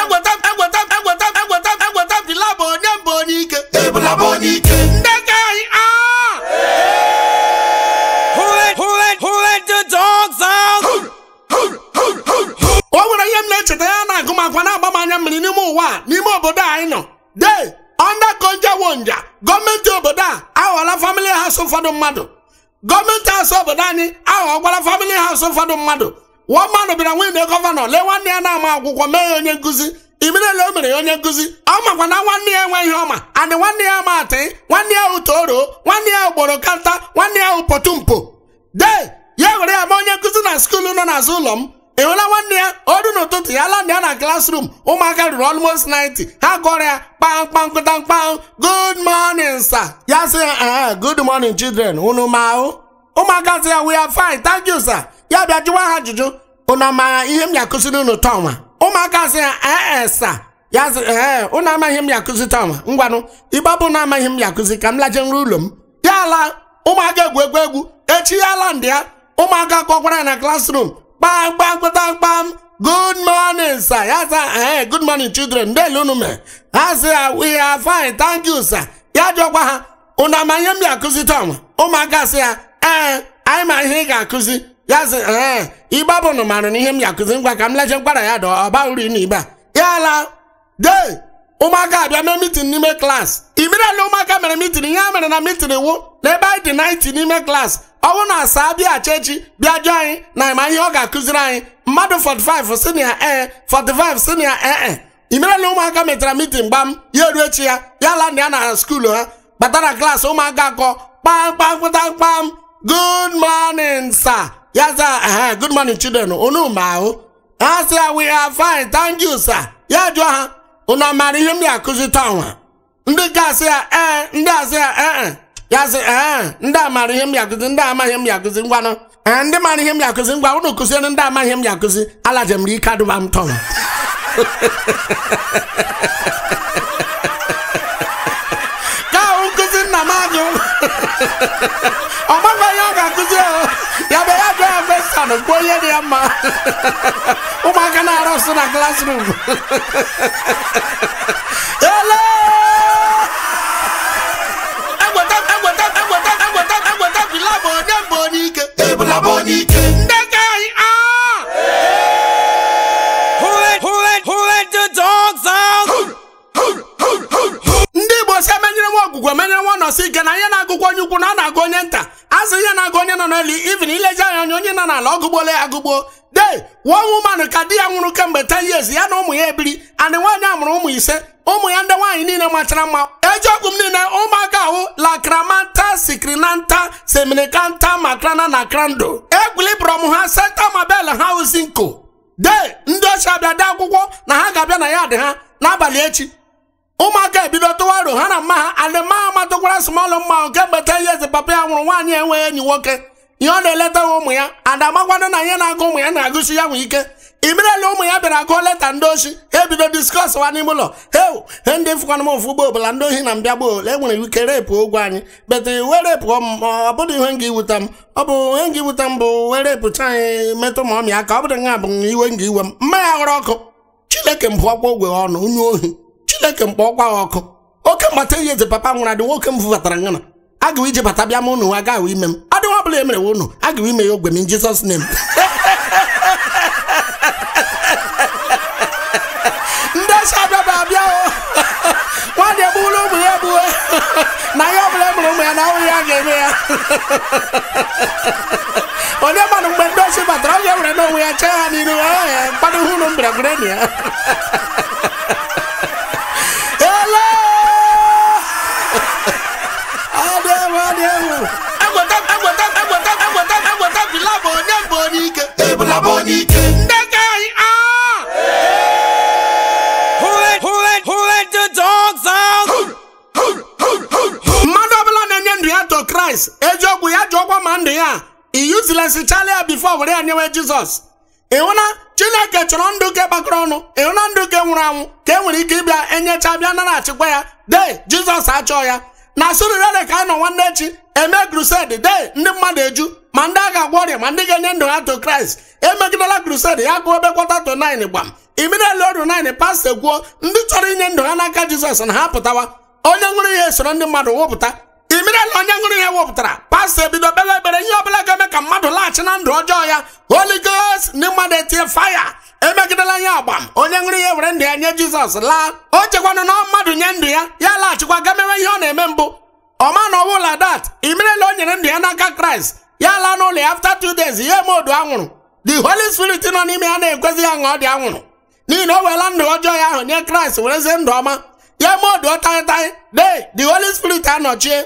egweta egweta egweta egweta egweta bila bụ onye mbụ onye ike. Onye ike. ndị ka anyị o nwere ihe m na-echeta ya na agụmakwa na-agba m anya mmiri n'ime ụwa n'ime obodo a anyị nọ. De ọnda konja wonja gọọmenti obodo a aghọọla famili haus ụfọdụ mmadụ. Gọọmenti haus obodo anyị aghọọkwala famili haus ụfọdụ mmadụ. Nwa mmadụ bịara nwunye gọvanọ lee nwanne ya na-ama akwụkwọ mee ya onye nkụzi imerele o mere ya onye nkụzi ọ makwa na nwanne ya enweghị ọma adị nwanne ya ma? Atị nwanne ya utoro nwanne ya ugboro kanta nwanne ya upotumpo. De ya were ya ma onye nkụzi na skuulu nọ n'azụ ụlọ m enwela nwanne ya oru n'ụtụtụ ya landị ya na klasrum ụmụaka ruru almost 90 ha gụọrọ ya kpamkpam kpamkpam good morning sir. Ya sị ya "Ah, good morning children. Unu ma ụmụaka sị ya we are fine. Thank you ya bịa jụwa ha ajụjụ. Unu amaara ihe m ga-akụziri unu tọnwa ụmụaka sị ya ee sir ya sị ee unu amaghị m ya akụzi tọnwa ngwanụ ịgbabụ na amaghị m ya akụzi ka m laje nrụ ụlọ m. Ya la ụmụaka egwu egwu egwu. Echi ya ala ndị ya ụmụaka kọkwara na klasrum kpam kpam kpam kpam good morning sir. Ya sị ee good morning children. Ndelu unu mee. Ha sị ya we are fine thank you sir. Ya jụọkwa ha unu ama ihe m ga-akụzi tọnwa ụmụaka sị ya ee anyị ma ihe ị ga-akụzi. Ya sị ee igba bụ nụ mara na ihe m ga-akụzi ngwa ka m leje mkpara ya dọ ọba uri na ibe a. Ya la de ụmụaka abịa mee mitin n'ime klaasị imirela ụmụaka mere mitin ihe a mere na mitin wụ n'ebe anyị dị 90 n'ime klaasị ọ bụrụ na asaa bịa chechi bịa jụọ anyị na ma ihe ọ ga-akụziri anyị. Mmadụ 45 si na ya ee 45 si na ya ee imerela ụmụaka metara mitin gbam ya eruo echi ya ya la ndị ya na skuulu ha bata na klaasị ụmụaka akọ kpam kpam kpam kpam. Good morning sir. Ya za ehe good morning children. Unu ma ahụ ha sị ya we are fine. Thank you sir. Ya jụọ ha unu maara ihe m ga-akụzi tọnwa ndị ga-asị ya ee ndị asị ya ee ya sị ee ndị a maara ihe m ga-akụzi ndị ihe m ga-akụzi ngwanụ ee ndị maara ihe m ga-akụzi ngwa unu kụziere ndị amaghị ihe m ga-akụzi alajem m ike adụba m tọnwa ka ahụ nkụzi nna m ajụ ọ makwa ihe ọ ga-akụzi o ya bụ ya jụọ ya festan kwuo ihe dị ya mma. Ụmụaka na-arọsụ na klasrum ele! Bụ onye onye Ebula bụ onye ike. ndị ka anyị igbo si emenyere nwa ọgwụgwọ emenyere nwa nọsi ike na ihe na-agụkwa onye ukwu na a na-agụ onye na-agụ onye nọ n'elu ivin ilezi anya anya onye nọ n'ala ọgụgbole ya agụgbo de one woman ka di ya nwụrụ kemgbe 10 years ya na ụmụ ya ebiri anị nwaanyị a mụrụ ụmụ ise ụmụ ya ndị nwaanyị niile machara mma. Ejiọgwụ m niile ụmụaka ahụ lakramanta sikrinanta seminikanta makrana na krando. Egwulibụrụ m ha senta mabel ha uzinko. De ndị ochie abịa de akwụkwọ na ha ga-abịa na ya dị ha n'abalị echi. Ụmụaka ebido tụwa aro ha na mma ha adịma ha matụkwara smọlụ mma ahụ kemgbe ten years papa ya nwụrụ nwaanyị enweghị enyi nwoke. Ihe ọ na-eleta ụmụ ya adamakwanụ na ihe na-agụ ụmụ ya na-agụsi ya nwee ike. Imerela ụmụ ya bịara gụọ leta ndị ochi ha ebido diskọs wa n'ime ụlọ. He ndị fụkwana m ofu gboo ọbụla ndị ohi na mbịa gboo e nwere ike repụ ogwe anyị. Bete wee repụ ọ bụrụ ihe nga iwuta m. Ọ bụ ihe nga iwuta m bụ wee repụcha anyị metụ ma ọmịa aka. Ọ bụrụ nga bụ iwe nga iwe m. Mma ya ghọrọ ọkụ. Chineke m ọkwa ogwe ọnụ onye ohi. Chineke mkpọ ọkwa ha ọkụ. Oke mgbata ihe eze papa nwụrụ adị nwoke m fụbatara ngana agawa ije bata bịa m ụnụ nwa agaghị ime m. Ọ dị nwa ọbụla emere ụnụ agawa ime ya ogwe m Jesus name. Ndị ọcha abịaba abịa o. Nwaanyị egbula ụmụ ya egbuwe na ya ọbụla emere ụmụ ya na ahụ ya ga-eme ya. Onye mmadụ mgbe ndị ochi batara ọ ga-ewere n'onwe ya chee ha n'iru ya mkpado hụ ụnụ mbịara gwere ya. nyewe Jizọs. Ịhụna Chineke chọrọ ndụ ke gbakọrọ ọnụ? Ịhụna ndụ ke nwụrụ anwụ? Ka e nwere ike ịbịa enyecha bịa nara achịkwa ya? De Jizọs achọọ ya. Na sụrụrede ka anyị nọ nwanne echi eme krused de ndị mmadụ eju ma ndị a ga-agwọ ọrịa ma ndị ga-enye ndụ ha to kraịst emegidela crusade ya gụọ ebe kwata to 9 gbam imirelu oru 9 pastọ gwuo ndị chọrọ inye ndụ ha n'aka jizọs na ha pụtawa. Onye ṅụrụ ihe soro ndị mmadụ wụpụta. Imirela onye ṅụrụ ihe wụpụtara pastọ ebido kpebe ekpere ihe ọbụla ga-eme ka mmadụ laghachi na ndụ ọjọọ ya holy ghost ndị mmadụ etinye faya emegidela ya agbam onye ṅụrụ ihe were ndụ ya nye jizọs laa o chekwanụ na mmadụ nye ndụ ya ya laghachikwa ga mewe ihe ọ na-eme mbụ ọma na ọwụla dat imirela o nyere ndụ ya n'aka kraịst ya laa n'ụlọ ya after two days ihe modu anwụrụ. The holy spirit nọ n'ime ya na-ekwezi ya ṅụọ dị anwụrụ. N'ihi na o weela ndụ ọjọọ ya ahụ nye kraịst werezie ndụ ọma. Ya moduo taịtaị de the holy spirit anọchie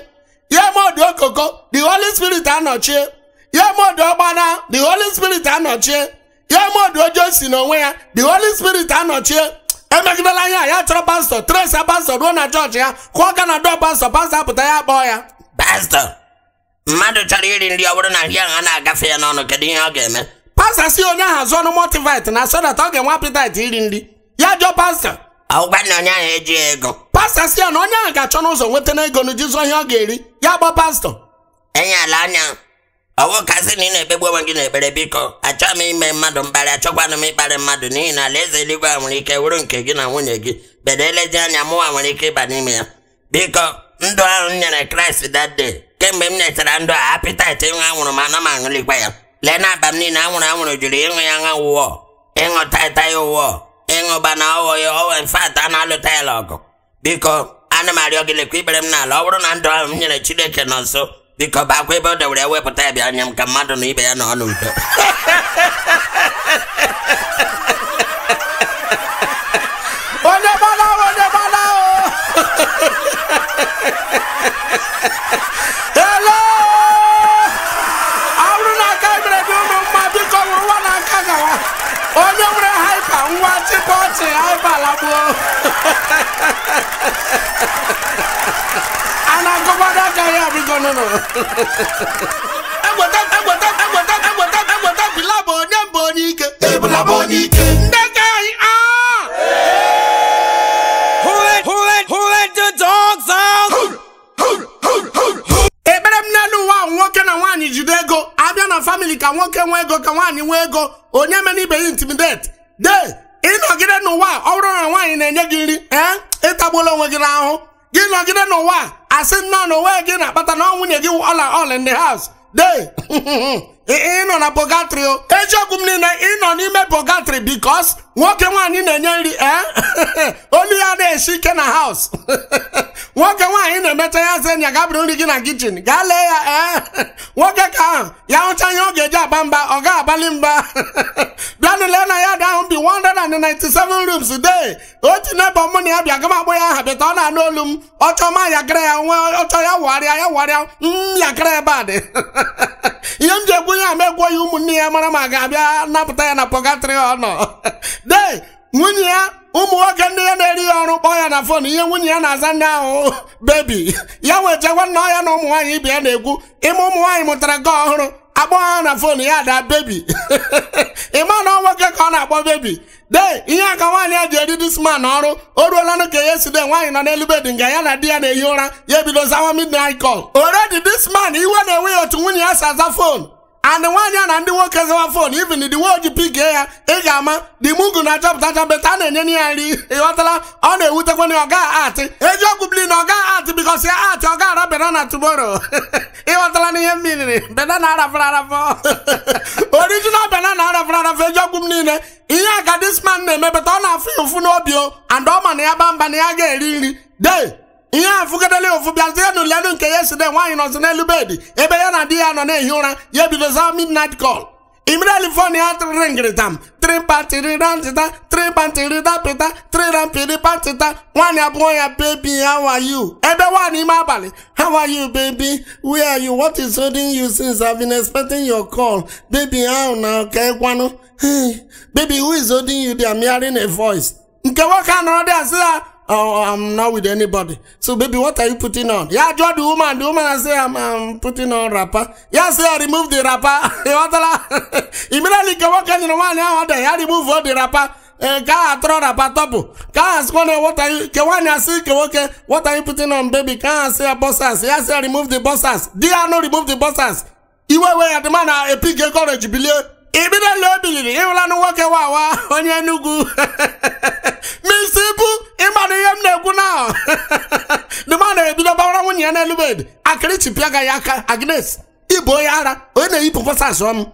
ya moduo koko the holy spirit anọchie ya moduo gbana the holy spirit anọchie ya moduo josi n'onwe ya the holy spirit anọchie emegidela ya ya chọrọ pastọ tresa pastọ ruo na chọọchị ya kwụọ ka na dọọ pastọ pastọ apụta ya kpọọ ya. Pastọ mmadụ chọrọ iri nri ọ bụrụ na nri ahụ a na-agafe ya n'ọnụ kedu ihe ọ ga-eme? Pastọ si onye ahụ zụọ ọnụ motivite na sodat ọ ga-enwe appetite iri nri. Ya jụọ pastọ ọgwa na onye ahụ ejighị ego. Pastọ si ya na onye ahụ ga-achọ n'ụzọ nweta n'ego na jizụ ihe ọ ga-eri. Ya gbọ pastọ. Enye ala anya. Ọwụ kasị na ị na-ekpegbu onwe gị n'ekpere biko achọghị m ime mmadụ mkparị achọkwanụ m ịkparị mmadụ n'ihi na alaeze eluigwe a nwere ike wụrụ nke gị na nwunye gị. Bedo elezi anya mụnwa nwere ike ịba n'ime ya. Biko ndụ ahụ m nyere kraịst day kemgbe m netara ndụ a apịtaịtị ịṅụ anwụrụ ma ana m aṅụlikwa ya. Lee na aba m niile anwụrụ anwụrụ jụrụ ịṅụ ya ṅa wụọ. Ịṅụ taịtaị ụwọ ịṅụ gbana ọghọ ya ọwe mfat a na-alụta ọgụ. Biko ana m arịọ gị lekwa ikpere m n'ala. Ọ bụrụ na ndụ ahụ m nyere chineke nọ nso biko bakwa ebe o dewere ya wepụta ya bịa nye m ka mmadụ na ibe ya nọ n'udo. Onye gbana onye gbana haipa lagbuo a na-agụgbado aka ya bigo nụnụ egweta egweta egweta egweta egweta bila bụ onye mbụ onye ike ebula bụ onye ike ndị ka anyị aa Who let, who let, who let the dogs out? ekpere m n'elu ụwa nwoke na nwaanyị jide ego abịa na famili ka nwoke nwee ego ka nwaanyị nwee ego onye mere ibe ya intimidate de ịnọgide n'ụwa a, ọ bụrụ na nwaanyị na-enye gị nri ee ịtagbuola onwe gị n'ahụ gị nọgide n'ụwa asị nnọọ onwe gị na-akpata na nwunye gị ọla all in the house. De ị nọ na bogatri o. Eziokwu m niile ị nọ n'ime bogatri bikos nwoke nwaanyị na-enye nri ee olu ya na-esi ike na haus nwoke nwaanyị na-emecha ya sị nya gabụrụ nri gị na kichin gaa lee ya ee nwoke ka ahụ ya hụcha ihe ọ ga-eji aba mba ọ ga-abalị mba. Bịanụ lee na ya dị ahụ bi 197 rooms day. Otu nebo mụ na ya bịa gama akpọ ya aha bịata ọ na-anụ olu m. Ọchọ ma yakịrị ya nwe ọchọ ya wụgharịa ya wụgharịa m yakịrị ebe a dị. Ihe m ji ekwu ya ma egwuo ya ụmụnne ya mara ma ga-abịa napụta ya na pọgatrị ọ nọ de nwunye ya ụmụ nwoke ndị ya na-eri ya ọrụ kpọọ ya na fon. Ihe nwunye ya na-aza ndị ahụ bebi ya wechekwa nna ya na ụmụ nwaanyị ibe ya na-ekwu ime ụmụ nwaanyị mụtara ga ọhụrụ akpọ ha na fon ya da bebi ịma na nwoke ka ọ na-akpọ bebi de ihe a ka nwaanyị ya ji eri disman ọrụ o ruolanụ ka ya si de nwaanyị nọ n'elu bedi nga ya na di ya na-ehi ụra ya ebido zawa midnight call. Oredi disman iwe na-enwe ya otu nwunye ya si aza fon. And nwaanyị a na ndị nwoke zawa fon even the way oji pik ya ị ga-ama di mugu na-achọpụtacha beta a na-enye ya nri. Ịghọtala ọ na-ewutekwana ya ọ gaghị atị eziokwu bili na ọ gaghị atị bikos ya atị ọ ga-ara banana tumoro ịghọtala n'ihe mmiri banana arafara arafọ original banana arafara arafọ eziokwu m niile. Ihe a ka this man na-eme beta ọ na-afụ ya ụfụ n'obi o and ọ ma na ya ba mba na ya ga-eri nri. De ihe a fụgadele ofu bịazie n'ụlelu nke ya side nwaanyị nọzi n'elu bedi ebe ya na di ya nọ na-ehi ụra ya ebido zawa midnight call. Imireli fon ya ringiritam tripatiridatita tripatirida trirampiripatita nwaanyị abụọ ya baby how ebe nwaanyị ime abalị how are you baby? Where are you? What is holding you since na ka ịkwanụ baby who is holding you? A voice. Nke nwoke a dị asị ya Oh, I'm not with anybody. So, baby, what are you putting on? Yeah, draw the woman. The woman I say I'm, I'm putting on wrapper. Yeah, say I remove the wrapper. You want to Immediately, go walk in the one now. I remove all the wrapper. Eh, ka atọrọ rapa tọpụ ka asịkwa na what are you ke nwaanyị asị ke nwoke what are you putting on baby ka asị ya bọsas ya sị ya remove the bọsas di ya no remove the bọsas iwe we ya dịma na epike kọleji bilie ibidole o biliri ịhụlanụ nwoke wawa onye enugwu nwunye ya n'elu bed akịrịchi pịa ya aka agnes ịbụ onye ara onye na-eyi pọpọsas ọnụ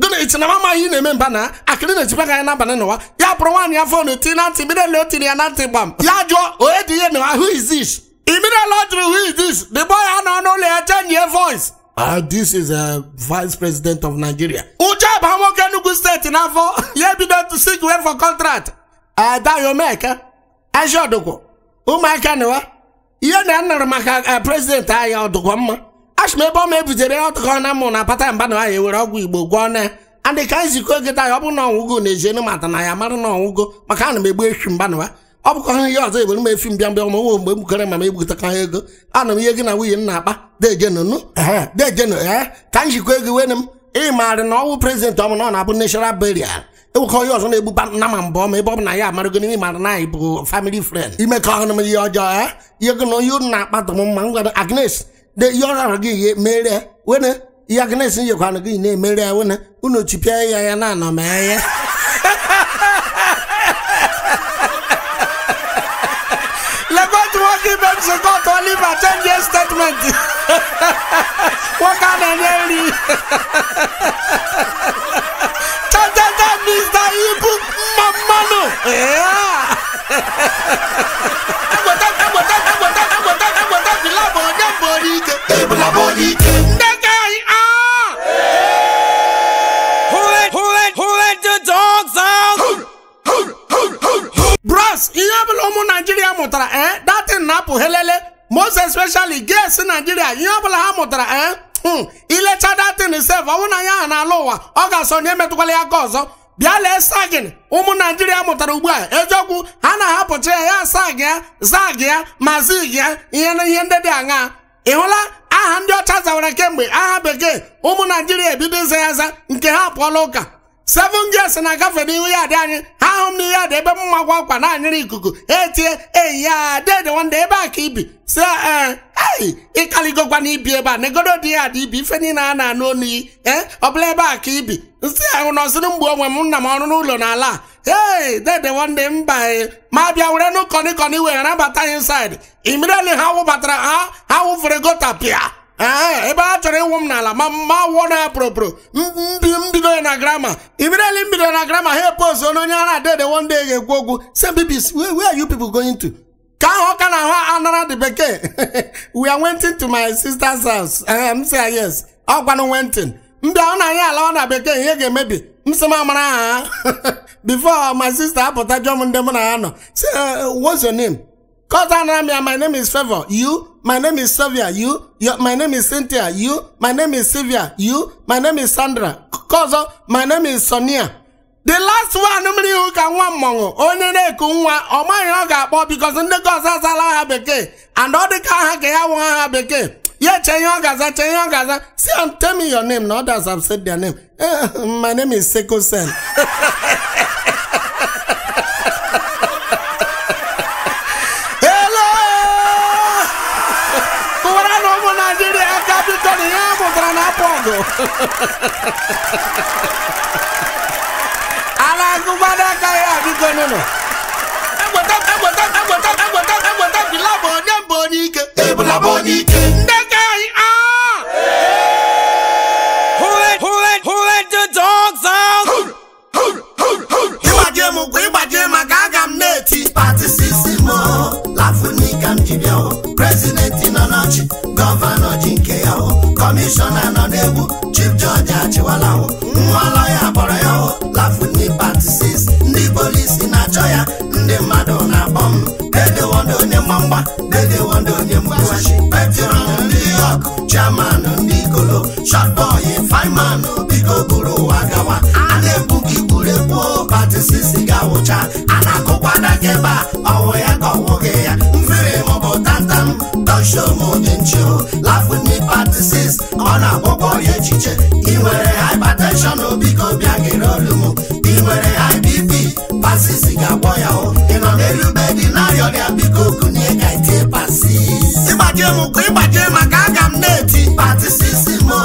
gịnị? Ichi na mama ihe na-eme mba na akịrị na-echipịa ya n'abalị n'ụwa. Ya pụrụ nwaanyị ya fonu ti na ntị bidole o tiri ya na ntị gbam. Ya jụọ onye dị ihe na who is this? Immediately ọ jụrụ who is this? The boy a nọ n'ụlọ ya your voice. Uh, this is a vice president of Nigeria. Uche ba nwoke Enugu steeti n'afọ. Ya ebido to seek way for contract. Dayo Meka, Aisha Odogwo, ụmụaka na wa. Ihe na nụrụ maka president anyị ọdụgwọ mma. Ashị m ebe ọ ebutere ya ọdụgọ na mụ na pata mba na ya ewere ọgwụ Igbo gwọọ na andị ka nzikọ gịta ya ọ bụ na ọnwụgo na ejienu mata na ya mara na ọnwụgo maka ana m egbu efi mba na ọ bụkwa ihe ọzọ egbere m efi mbịa mbịa ma nwe mgbe m bukere ma m egbutaka ha ego. Ana m ihe gị na nwunye m na-akpa dejenunu dejenu ee ka m jikwa ego wene m. ịmarị na ọnwụ prezidenti ọmụ na ọ na-abụ national burial ewekọ onye ọzọ na-egbuba nna ma mbọ ma ebe ọ bụ ya amarago n'ime mara na anyị bụ family friend. Imekọ ọhụrụ m ihe ọjọọ ee ihe gị na onye unu na-akpata m mma m gwara agnes de ihe ọrara gị ihe mere wene? Ihe agnes nyekwana gị na-emere ya wene? Unu chipịa ya ya na anọ mee ya lekọtụ nwoke ibe m sokọtụ oliva chenjie statement. Nwoke a na-enye nri chachata mr ibu mma mmanụ agbata agbata agbata agbata agbata bila bụ onye mbụ onye ike ebula bụ onye ike ndị ka anyị aa Who let, who let, who let the dogs out? bros ihe ọbụla ụmụ naijiria mụtara ee datin na-apụ helele most especially ges naijiria ihe ọbụla ha mụtara ee hmm, ilecha datin sef ọ bụ na ya n'ala ụwa ọ ga-asọ onye metụkwala ya aka ọzọ. Bịa lee sagin ụmụ naijiria mụtara ugbu a eziokwu ha na-ahapụcha ya ya sag ya zag ya ma zig ya ihe na ihe ndị dị aṅa ị hụla aha ndị ọcha zawara kemgbe aha bekee ụmụ naijiria ebido ịza ya aza nke ha apụọla ụka. Seven years na-agafe n'ihu ya dị anyị ha ahụ m n'ihu ya dị ebe mma gwa akwa na-anyịrị ikuku. Etie eyi ya dede nwande ebe a ka ibi. Si ee ei ịkaligokwa na ibi ebe a negodo dị ya dị ibi ife niile a na-anụ onu ee ọ bụla ebe a ka ibi. Nsị ahụ nọsịrị mgbe onwe m nna m ọrụ n'ụlọ n'ala a. Hey dede nwande mba ma bịa were nụ kọnikọni wee nabata anyị saịdị imireli ha wụbatara ha ha wụfere gota pịa. Ee ebe a chọrọ ịwụ m n'ala ma ma wụọ na ya pụrụpụrụ mbido ya na grama imireli mbido na grama ha epozu na onye ara dede one day ga-ekwu okwu. Say bbc where, are you people going to? Ka ahụ ọka na ahụ anara the bekee. We are waiting to my sister's house. M say yes. Ọ gwanụ wentin mbịa na anyị alawa na bekee ihe ga-emebi. M sị m amara ha. Before my sister apụta jụọ m ndị mụ na ya nọ. Say uh, what's your name? Cause Anamia, my name is Favor. You, my name is Sylvia. You, your, my name is Cynthia. You, my name is Sylvia. You, my name is Sandra. Cause my name is Sonia. The last one mmiri ihu ka nwa mmọnwụ onye na-eku nwa ọ maghị ọ ga-akpọ because ndị ọzọ azala aha bekee and ọ dịka aha ka ya nwe aha bekee ya eche ihe ọ ga-aza che ihe ọ ga-aza si am tell me your name na others have said their name Eh, my name is Seko Sen. Hello! kụwara na ụmụ naijiria aka biko na ihe a mụtara na apụ ọgụ ala agụgbado aka ya biko nụnụ egbeta bịa o. Prezidenti nọ n'ọchị gọvanọ ji nke ya kọmishọna nọ n'egwu chief jọji achịwala o. Nwa lọya kpọrọ ya lafuni pati ndị polisi na-achọ ya ndị mmadụ na-akpọ m. Dedewondo onye mgbamgba dedewondo onye mgbawashi petron ndị yok chairman ndị igolo shotboy fireman biko buru ụwa gawa. A na-egbu gburegbu pati sisi ga-awụcha. A na-akụkwa daka ebe a ọwụ ya ka ọwụghị ya. Dọsho maọdị nchi o lafuni pati sis ọ na-agwọkwa ọrịa echiche ị nwere biko bịa gere olu m ị nwere high bp pasisi ga-agwọ ya o ị n'elu bedi na-arịọrịa biko kunye ka itie pasis ịgbaje m ụkwụ ịgbaje maka aga m na-eti pati sisi mo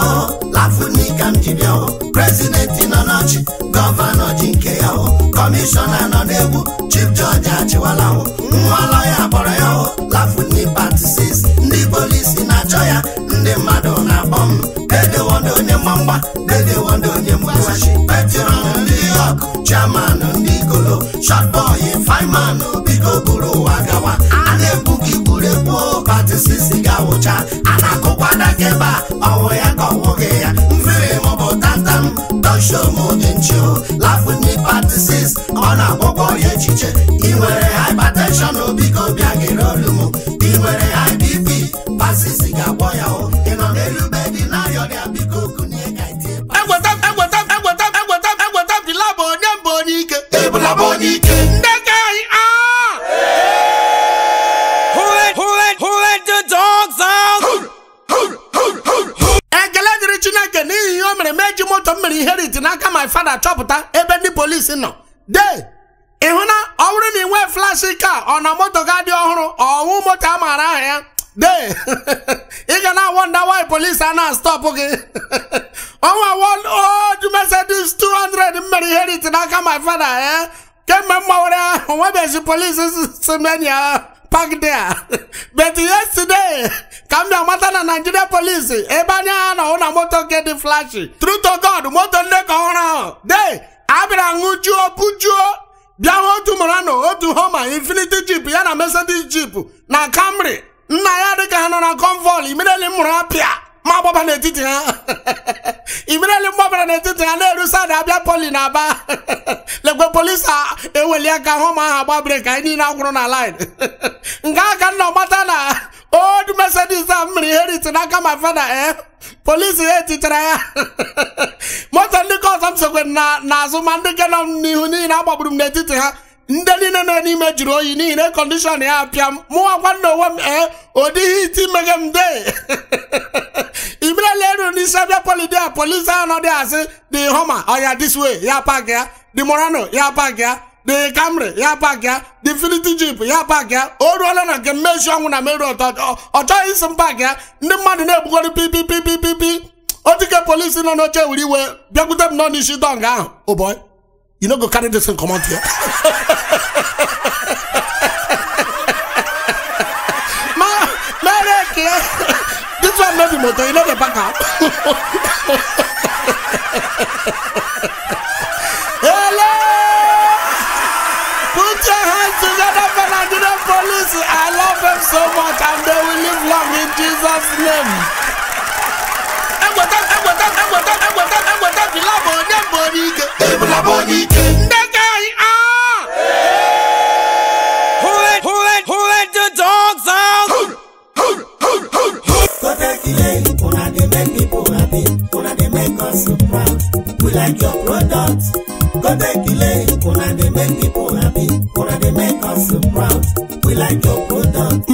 ji bịa o prezidenti nọ n'ọchị gọvanọ ji nke ya o kọmishọna nọ n'egwu chief jọji achịwala o nwa lọya yok chairman ndị igolo shotboy fireman biko buru ụwa gawa a na-egbu gị gburegbu patisisi ga-awụcha a na-akụkwa dakeba ọwụ ya ka ọwụghị ya mfere maọbụ tantam dọshom dị nchi o lafuni patisis ọ na-agwọgwọ ọrịa echiche. Ị nwere hypertension biko bịa gere olu ị ga na wonda why polisi a na-stọpụ gị ọnwa oju mercedes 200 m mere iheriti n'aka my fada ya kemgbe m gbawara ya onwebeghị polisi si menia park there. But yesterday ka m bịa mata na Nigeria police. Ebe anya ha nọ hụ na moto nke flashi true to god moto ndị ka ọhụrụ ahụ de abịara ṅụjuo bujuo otu morano otu homa infinity jeep ya na mercedes jeep na camry. Nna ya dịka ha nọ na convoy imereli m mụrụ apịa ma gbaba n'etiti ha. Imereli m n'etiti ha na-eru sad abịa poli na aba. Lekwe polisi eweli aka hụ ma aha gba breki anyị niile akwụrụ na line. Nke aka nna mata na old mercedes a mmiri heriti n'aka ma fada ee polisi ya etichara ya. Moto ndị ka ọzọ m sokwe na n'azụ ma ndị nke nọ m n'ihu n'ihi na agbagburu m n'etiti ha. Ndị niile nọ n'ime jụrụ oyi n'ihi na ya apịa m mụwakwa nna onwe m ee ụdịghị iti meghe m de imerela eru n'isi abịa polidi a polisi ahụ nọ dị asị dị homa ọya way ya pak ya. Dị morano ya pak ya. Dị camry ya pak ya. Dị infinity jeep ya pak o ruola na nke mmechi ọnwụ na meru ọtọ ọ chọghị isi m pak ya. Ndị mmadụ na-egbugoro pipipipipipi otike polisi nọ n'oche were iwe bịakwute m nọ n'isi dọng ahụ. Oh boy. You no go carry this thing comot here. Ma mere ekele this one no be motor you no dey pack am. Hello! Put your hands together for nigerian police. I love them so much and they will live long in jesus name. Like your product. Kotekile, una dey make people happy, una dey make us proud. We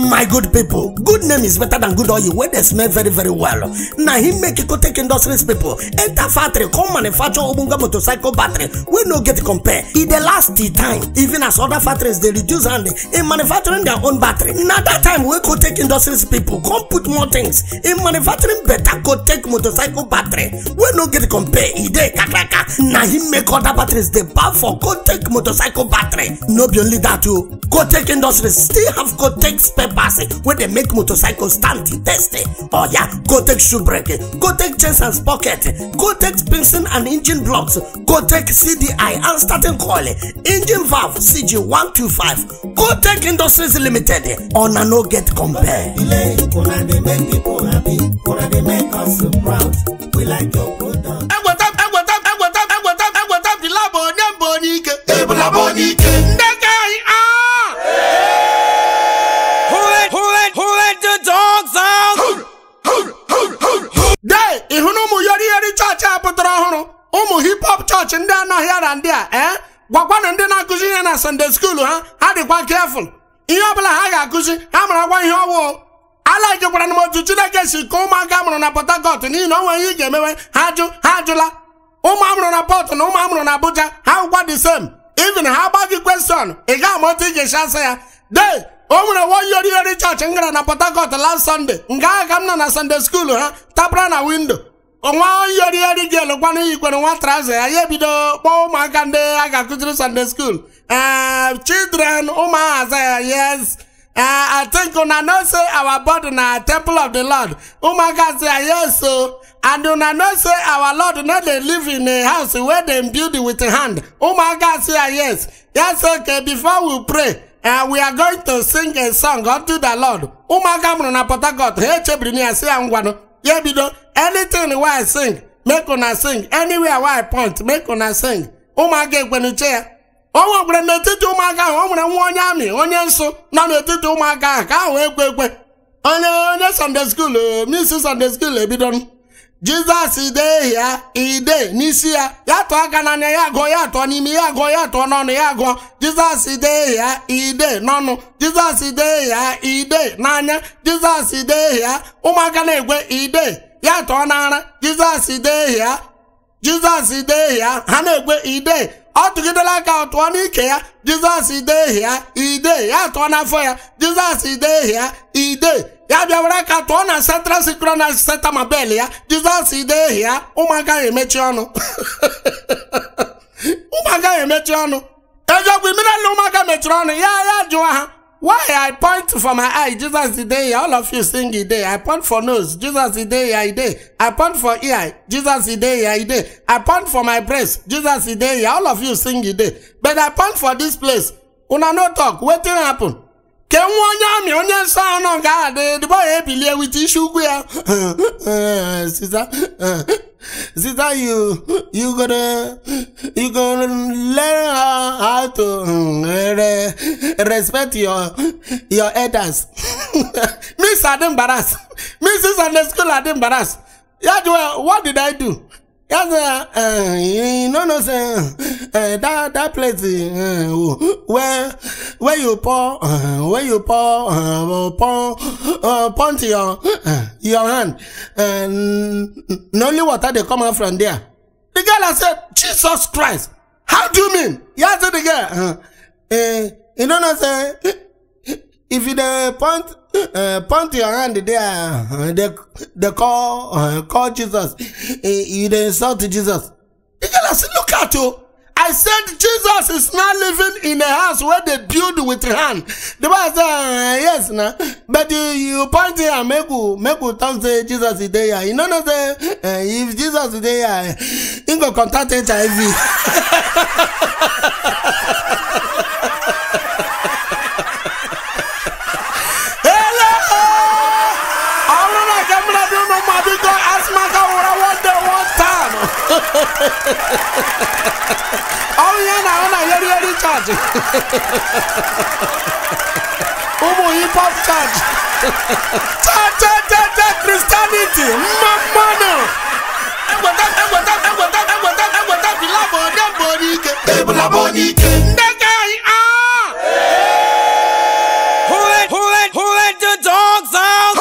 my good people good name is better than good oil. Wey dey smell very very well. Na him make ecotech industries people. Enter factory come manufacture ogbonge motorcycle battery. Wey no get compare. E dey last the time. Even as other factories dey reduce hand in manufacturing their own battery. Na that time wey ecotech industries people. Come put more things in manufacturing better ecotech motorcycle battery. Wey no get compare. E kakaraka na him make other batteries dey bow for ecotech motorcycle battery. No be only that o ecotech industries still have ecotech spare parts wey dey make motorcycle stand the test oya ecotech shoe brake ecotech chains and sprocket ecotech piston and engine blocks ecotech cdi and starting coil engine valve cg one two five ecotech industries limited una no get compare. Ile, una dey make people happy, una dey make us so proud. We like your product. egweta egweta egweta egweta egweta bila bụ onye mbụ onye ike Ebula bụ onye ike. ndị ka ụmụ hip hop chọọchị ndị anaghị ara ndị a ee gwakwanụ ndị na-akụzi ihe na sunday school ha ha dịkwa kefụl ihe ọbụla ha ga-akụzi ha marakwa ihe ọwụ. Alajikwara m otu chineke si ka ụmụaka mụrụ na port harcourt n'ihi na o nwere ihe ị ga-emewe ha jụ ha ajụla ụmụ amụrụ na port na ụmụ amụrụ na abuja ha gwụkwa the same. Even ha gba gị question ị ga ama otu ị ga-esi asa ya de o nwere nwa yori chọọchị m gara na port harcourt last sunday nga ahụ ka m nọ na sunday school ha tapara na windo nwa yori yori gel gwana yikwere nwa traza ya ebido kpọọ ụmụaka ndị a ga-akụziri sunday school uh, children ụmụaza ya yes uh, i think una know say our body na temple of the lord ụmụaka say ya yes so and una know say our lord no dey live in a house wey dem build with hand ụmụaka say ya yes yes okay before we pray uh, we are going to sing a song unto the lord ụmụaka mụrụ na port harcourt ha echebiri na ya si ya ngwanụ ya bido anything wey i sing make una sing. Anywhere wey i point make una sing. Ụmụaka ekwenuche ya o nwekwara n'etiti ụmụaka ahụ o nwere nwa onye amị onye nsụ nọ n'etiti ụmụaka ahụ ka ahụ ekwe ekwe onye onye sunday school o, misi sunday school ebido jizọs dee ya ide n'isi ya. Ya tụọ aka n'anya ya gụọ ya tụọ n'ime ya gụọ ya tụọ n'ọnụ ya gụọ. Jizọs dee ya ide n'ọnụ. Jizọs dee ya ide n'anya. Jizọs dee ya ụmụaka na-ekwe ide ya tụọ n'ara jizọs dee ya jizọs dee ya ha na-ekwe ide ọ tụgidela aka ọ tụọ n'ike ya jizọs dee ya ide ya tụọ n'afọ ya jizọs dee ya ide ya bịa were aka tụọ na central synchronous setamabel ya. Jizọs dee ya ụmụaka ya emechi ọnụ ụmụaka ya emechi ọnụ eziokwu imirela ụmụaka mechiri ọnụ ya ya jụọ ha why i point for my eye jesus dey all of you sing e dey i point for nose jesus dey here e dey i point for ear jesus dey here e dey i point for my breast jesus dey all of you sing e dey but i point for this place. Una no talk. Wetin happen ke nwa onye amị onye nsọ ahụ nọ nke ahụ dị dịbọ ya ebilie wite isi ukwu ya. Siza you you gonna you gonna learn how, to um, re, respect your your elders. Miss adi embarrass mrs sunday school adi embarrass ya jụọ what did i do ya sị uh, you no know say uh, that that place uh, where where you pour uh, where you pour uh, pour uh, point your uh, your hand and only water dey come out from there. The girl said jesus christ how do you mean? Ya say the girl uh, uh, you no know say if you dey point uh, point your hand there uh, dey call uh, call jesus. You dey insult jesus. The girl say look at o i said jesus is not living in a house wey dey build with hand. The boy say yes na. But you you point here make we make we talk say jesus e dey here you no know say if jesus dey here he go contact hiv. ya na ahụ na yeri yeri church ụmụ hip hop church tatata christianity. Mma mmanụ. Egweta egweta egweta egweta egweta bilabụ onye mbụ onye ike. Ebula bụ onye ike. Ndị ka anyị ah Who let, who let, who let the dogs out?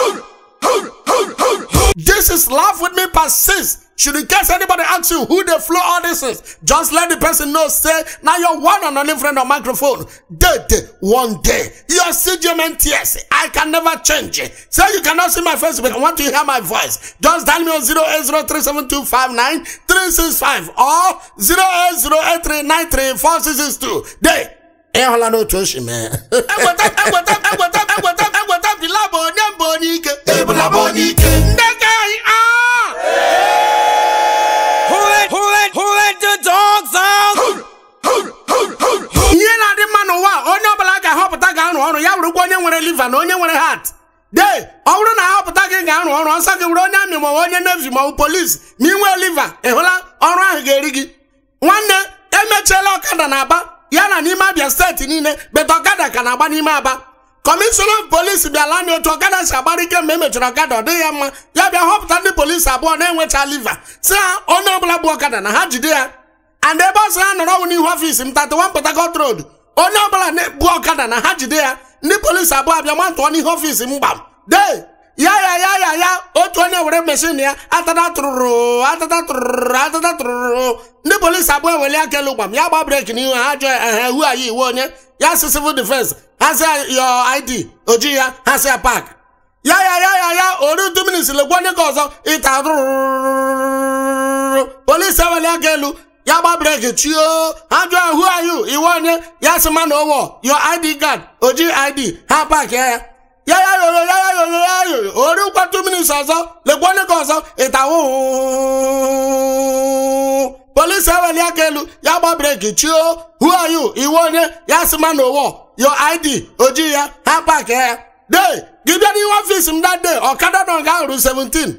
This is Laugh With Me Part 6. Should in case anybody asks you who they flow all this is, just let the person know, say, now you're one and only friend on microphone. Day, day, one day. You're CGM TS. I can never change it. Say you cannot see my face, but I want to hear my voice. Just dial me on 08037259365 or 08083934662. Day. ịhụla n'otu oshi mee egweta egweta egweta egweta egweta bilabụ onye mbụ onye ike ebula bụ onye ike ndị ka anyị ya wụrụkwa onye nwere liva na onye nwere hat de ọ bụrụ na ahọpụta gị ga-arụ ọrụ ọsọ gị wụrụ onye amị maọbụ onye nevi maọbụ polisi ma ị nwee liva ị hụla ọrụ ahụ ga-eri gị. Nwanne emechiela ọkada na aba ya na n'ime abịa steeti niile beta ọkada ka na-agba n'ime aba. Kọmishọna polisi bịala anyị otu ọkada si agbara ike mgbe emechara ọkada ọ dịghị ya mma. Ya bịa họpụta ndị polisi abụọ na-enwecha liva si ha onye ọbụla bụ ọkada na ha jide ya. And ebe ọsọ ya nọrọ ọnwụ n'ihu ọfịs m 31 Port Harcourt Road onye ọbụla na-ebu ọkada na ha jide ya. Ndị polisi abụọ abịa ma ntụọ n'ihu ọfịs m gbam de ya ya ya ya ya otu onye were meshin ya atata tụrụrụ atata tụrụrụ atata tụrụrụ ndị polisi abụọ eweli aka elu gbam ya gba breki n'ihu ha jụọ ehe hu anyị iwe onye ya si civil defense. Ha si yo id oji ya ha si ya pak ya ya ya ya ya ori two minutes legwa onye ka ọzọ ịta rụrụ polisi eweli ya gba breki chio ha jụọ who are you? Iwe onye ya sị ma na ụwọ your id card. Oji id ha paaki ya ya ya ya yoyo ya ya yoyo ya. Yoyo ori ụkwa 2 minutes ọzọ lekwa onye ka ọzọ ịtawụ polisi eweli aka elu ya gba breki chio who are you? Iwe onye ya sị ma na ụwọ your id oji ya ha paaki ya de gị bịa n'ihe ọfisi m that day. Ọkada nọ ga hụrụ 17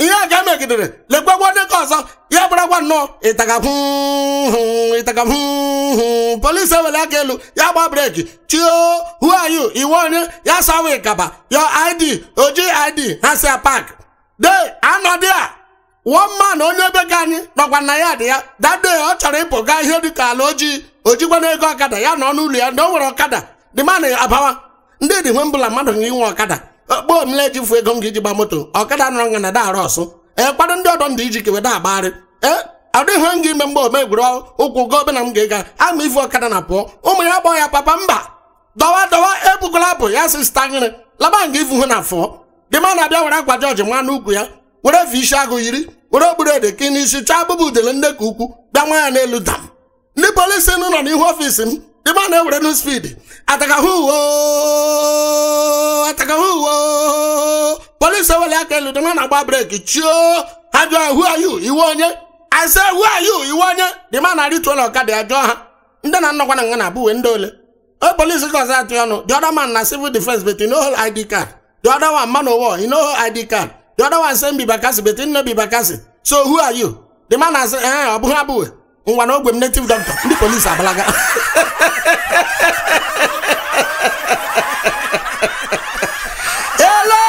ihe a ka emegidere lekwekwa onye ka ọzọ ya gbarakwa nnọọ. Ịtaga ịtaga polisi eweli aka elu ya gba breki chio who iwe onye? Ya sawa ịkaba. Your id oji id ha si pak de anọdị a. One man onye ebe ka anyị nọkwa na ya dị ya. Day ọ chọrọ ịpụ gaa ihe dịka ala ojii. Ojikwana ego ọkada ya nọ n'ụlọ ya na o nwere ọkada. Dị ma na-abawa ndị dị nwe mbụla mmadụ ga inwe ọkada. Kpọọ m na-ejifu ego m ga-eji gba moto. Ọkada nọrọ nga na daara ọsụ ee kwado ndị ọdọ ndị iji kewe da agbagharị ee adịghị m ga ime mgbe omegwuru ụkwụ go obe na m ga-ega. Ama ife ọkada na pụọ. Ụmụ ya gbọọ ya papa mba. Dọwa dọwa ebugola bụ ya si stagịrị laba nga ifu hụ na fụọ. Dịma na-abịa were akwa jọji nwa n'ukwu ya were fe isi agụ yiri were okpuru ede ka n'isi chọọ abụbụ udele ndị ka ukwu bịa nwa ya n'elu dam. Ndị polisi nọ n'ihu ọfisi m dịma na-ewere nu spid atakahu uwo atakahu uwo polisi eweli aka elu dịma na-agba breki chio ha jụọ hu ayu iwe onye ase hu ayu iwe onye dịma na arịtuola ọkada ya jụọ ha ndị na nnọkwa na nga na abụwe ndị ole o polisi ọzọ atụ ọnụ the other man na civil defense but you know hold id card. The other one man of war you know hold id card. The other one same bibakasi but you know bibakasi. So who are you? The man na-asị ee ọ bụghị abụwe ngwa na ogwe m native doctor. Ndị polisi abalaga Hello!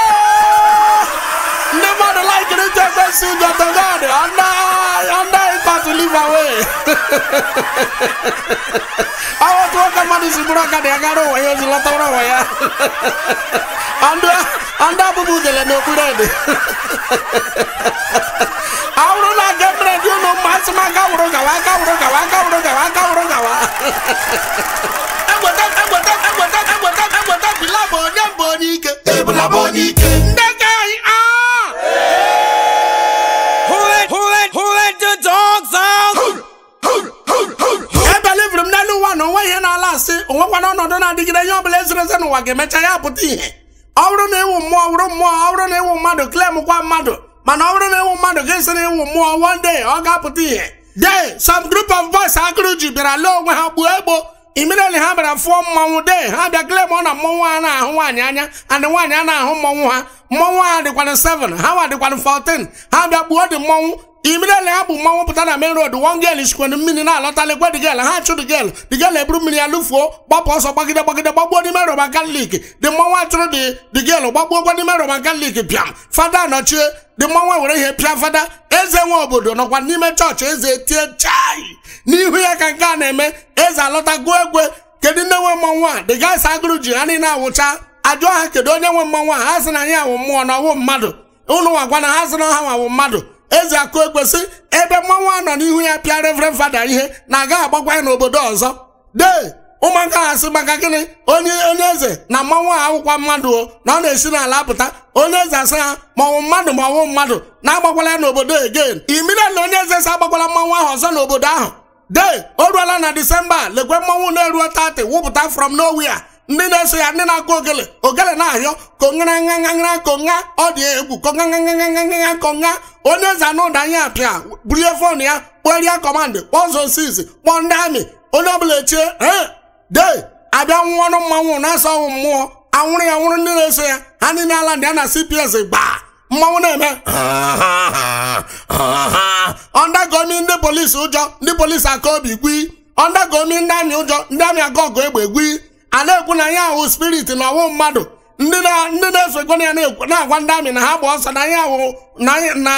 ndị mmadụ laikiri ịtụ ekwensị Dr. God under under ịkọ to live away ọ otu nwoke mmadụ si bụrụ ọkada ya gara ụwa ya ozi lọtara ụwa ya ndị abụbụ udele n'okpuru ede ọ bụrụ na nke mere dị ụlọ mma asị m aka wụrụ gawa aka wụrụ gawa aka wụrụ gawa aka wụrụ gawa. Egbeta egbeta egbeta egbeta egbeta bila bụ onye mbụ onye ike ebula bụ onye ike ndị ka anyị aa Who let, who let, who let the dogs out? ebeliviri m n'elu ụwa na onwe ihe na-ala asị onwekwana ọnọdụ na-adịgide ihe ọbụla eziri eze n'ụwa ga-emecha ya pụta ihe. Ọ bụrụ na ịwụ mmụọ bụrụ mmụọ ọ bụrụ na ịwụ mmadụ klem kwa mmadụ. Mana ọ bụrụ na ịwụ mmadụ sị na ịwụ mmụọ one day ọ ga-apụta ihe. De some group of boys akụrụ ji bịara lee onwe ha gbuo egbo. Immediately ha bịara fụọ mmanwụ de ha bịa klem ọ na mmọnwụ ha na-ahụ nwaanyị anya and nwaanyị a na-ahụ mmọnwụ ha. Mmọnwụ ha dịkwana 7 ha wa dịkwana 14 ha bịa gbuo dị mmọnwụ. Immediately ha bụ mmanwụ pụta na main road one girl sikwana mmiri na-alọtalekwa dị girl ha chụ dị girl. Eburu mmiri ya lụfuo gbapụ ọsọ gbagide gbagide gbagbuo n'ime roman catholic dị mmanwụ achụrụ dị dị girl gbagbuokwa n'ime roman catholic pịam fada nọchie dị mmanwụ were ihe pịa fada eze nwe obodo nọkwa n'ime chọọchị eze tie chai. N'ihu ya ka nke a na-eme eze alọta gụọ egwe kedu ndị nwe mmanwụ a dị gas agụrụ ji ha niile awụcha ajụọ ha kedu onye nwe mmanwụ a ha sị na anyị awụ mmụọ na ọwụ mmadụ ụnụ gwagwa na ha sị na ha awụ mmadụ eze akụ ekwesị ebe mmanwụ a nọ n'ihu ya pịa reverend fada ihe na agaghị agbakwa ya n'obodo ọzọ. Dee! Ụmụaka ha sị maka gịnị? Onye onye eze na mmanwụ a awụkwa mmadụ o na ọ na-esi n'ala apụta onye eze asị ha ma ọwụ mmadụ ma ọwụ mmadụ na-agbakwala ya n'obodo again. Imire onye eze si agbakwala mmanwụ ahụ ọzọ n'obodo ahụ. Dee! O ruola na disemba lekwe mmanwụ na-eruo 30 wụpụta from nowhere. Ndị na-eso ya ndị na-akụ ogele. Ogele na-ahịọ kongara ngangara konga ọ dị egwu konga nganganganganga konga onye eze anụ ụda anya apịa burie fon ya kpọria kọmandị kpọọ zosis kpọọ ndị amị. Onye ọbụla echie de abịa nwụọnụ mmanwụ na-asọ ọnwụ mmụọ. Anwụrụ ya nwụrụ ndị na-eso ya. Ha niile ala ndị a na cps gbaa. Mmanwụ na-eme ọndagomi ndị polisi ụjọ ndị polisi aka obi gwi. Ọndagomi ndị amị ụjọ ndị amị aka ọgụ egbe gwi. A na-ekwu na ya ahụ spirit na ọwụ mmadụ ndị na- ndị na-esogona ya na-agwa ndị amị na ha gba ọsọ na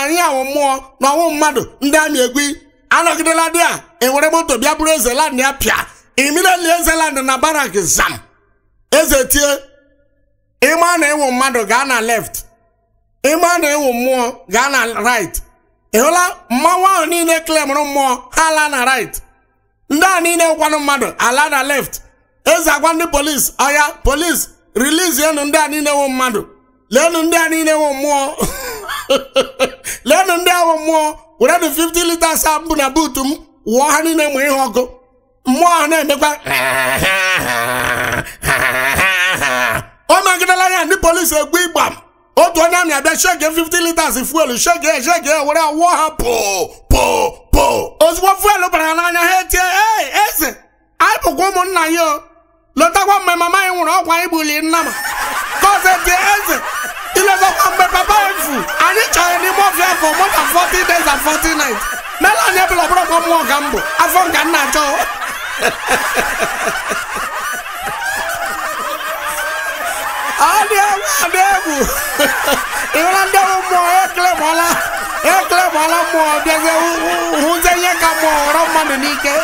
anyị ahụ mmụọ na ọwụ mmadụ ndị amị egwi anọgidela dị a ewere moto bịa bụrụ eze land ya pịa. Imireli eze land na barak zam. Eze tie ịma na ịwụ mmadụ gaa na left. Ịma na ịwụ mmụọ gaa na right. Ị hụla mmanwụ ahụ niile klemụrụ mmụọ ha ala na right. Ndị a niile kwanụ mmadụ ala na left. Eze agwa ndị polis ọya polis enu ndị a niile wụ mmadụ. Leenụ ndị a niile wụ mmụọ. Leenụ ndị ahụ mmụọ. Were dị 50 liters mbụ na buutu m wụọ ha niile ma ihe ọkụ. Mmụọ ha na-emekwa ọ nọgidela ya ndị polisi egbu ịgba m otu onye amị abịa shege 50 liters fuelu shege shege were wụọ ha po po po ozugbo fuelu bara n'anya ha etie eze anyị bụkwa ụmụnna ya o. lọtakwa mgbe mama anyị nwụrụ ọkwa anyị gbuli nna ma etie eze ilọtakwa mgbe papa anyị fu anyị chọrọ n'ime ọfịa for more than 40 days and 40 nights. Mela anyị ebụla ọbụrụkwa mmụọ ka m bụ afọ nka nna achọ. Adị egwu adị ndị ọrụ mmụọ eklemọla eklemọla mmụọ bịazie hụzie ihe ka mmụọ ghọrọ mmadụ n'ike.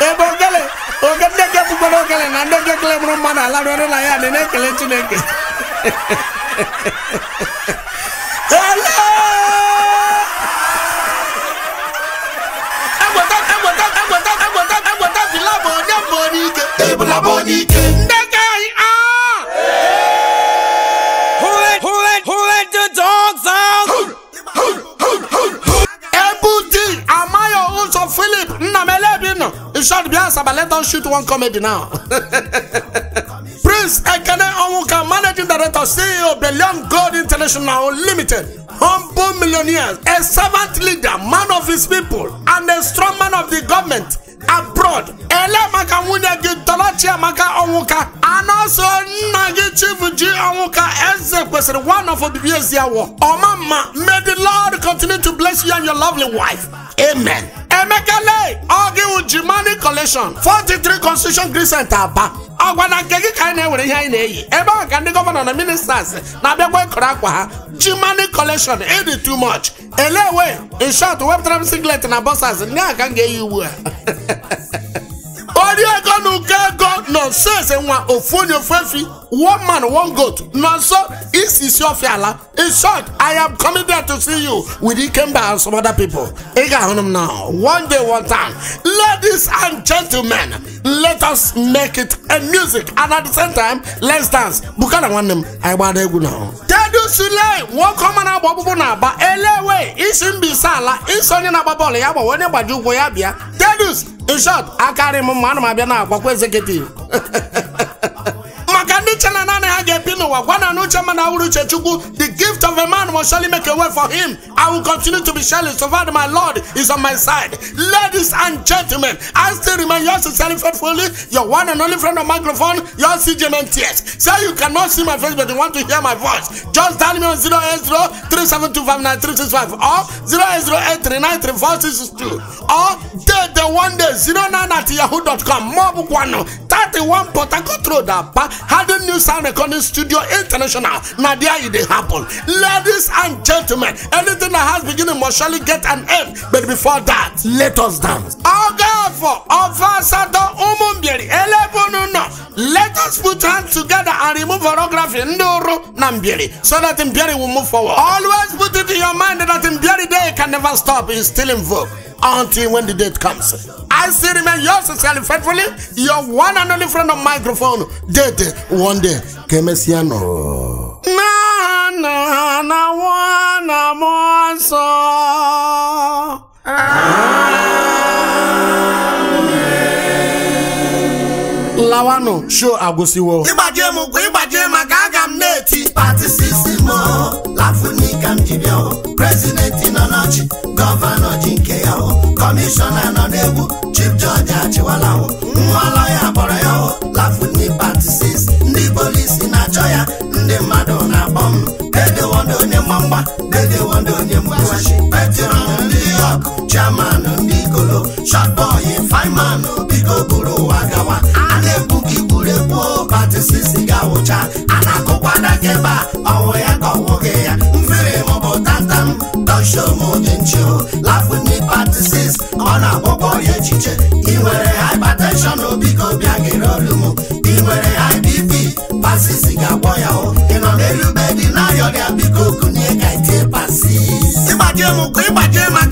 ebe ogele ogede ga-ebugboro ogele na ndị ga-ekele mụrụ mmadụ alara ọrụ na ya dị na-ekele chineke Philip. Nọ Ishod bịa Asaba let us shoot one comedy now Prince Ekene Onwuka Managing Director CEO Belion Gold International Limited Humble millionaire, a servant leader, man of his people, and a strong man of the government abroad. Ele maka nwunye gị Tọlachi Amaka Onwuka, and also nna gị Chief G Onwuka Eze kwesịrị one of obibi ezi awọ. Ọma mma, may the Lord continue to bless you and your lovely wife. Amen. Emeka Lee, ọ gị wụ Jimani Collection, 43 Constitution Green Center Aba. Ọgwa na nke gị ka anyị na-ewere ihe anyị na-eyi. Ebe ahụ ka ndị gọvanọ na ministers na-abịakwa ịkọrọ akwa ha. Jimani Collection, ịdị too much. Elewe, in short, wepụtara m singlet na boxers, ndị a ka m ga-eyi ugbu a. ụkọ ego nọ nso eze nwa ofu onye ofu efi. One man one goat. Nọ nso isi isi ọfịa ala in short i am coming there to see you with ikemba and some other people. Ị ga-ahụ m now. One day one time. Ladies and gentlemen let us make it a music. And at the same time let's dance. Bukana nwanne m anyị gbada egwu now. Tedu sule nwoke ọma na-agba ọkpụkpụ na-agba elewe isi mbisa ala. Isi onye na-agba bọọlụ ya gbawa onye gbaji ụkwụ ya bịa. Tedus in short akarị m mma ana m abịa na-agbakwa executive. the gift of a man must surely make a way for him. I will continue to be surely so far my lord is on my side. Ladies and gentlemen i still remain yours sincerely faithfully. Your one and only friend of microphone your cj tears say you cannot see my face but you want to hear my voice. Just dial me on 080 37259 or 08083934662 or day the one day 09 at yahoo.com maọbụ kwanụ 31 port harcourt aba Harden News and Recording Studio International. Now there it dey happen. Ladies and gentlemen, anything that has beginning must surely get an end. But before that, let us dance. Oga for Ofasado Umumbieri Elebunu no. Let us put hands together and remove orography Nduru Nambieri so that Mbieri will move forward. Always put it in your mind that Mbieri day can never stop. It's still in vogue until when the date comes. I still remain yours sincerely, faithfully, your one and only friend of microphone. One day, Kemesiano. Na na na wana monso. Lawano show agụsiwo. ịgbaje m ụkwụ ịgbaje pati sisi mo lafuni ka m ji bịa o prezidenti nọ n'ọchị gọvanọ ji nke ya kọmishọna nọ n'egwu chief jọji achịwala o nwa ya kpọrọ ya lafuni pati sis ndị polisi na-achọ ya ndị mmadụ na-akpọ m dedewondo onye mgbamgba dedewondo onye mgbawashi petron ndị yok chairman ndị ikolo shotboy fireman biko buru ụwa gawa pati sisi ga-awụcha a na-akụkwa dakebe a ọnwụ ya ka ọnwụghị ya. Mfere maọbụ tantam dọshom dị nchi o lafuni pati sis ọ na-agwọkwa ọrịa echiche. Ị nwere hypertension o biko bịa gere olu m. Ị nwere high bp pasisi ga-agwọ ya o. Ị nọ n'elu bedi na-ayọrịa biko kunye ka itie pasis ịgbaje m ụkwụ ịgbaje maka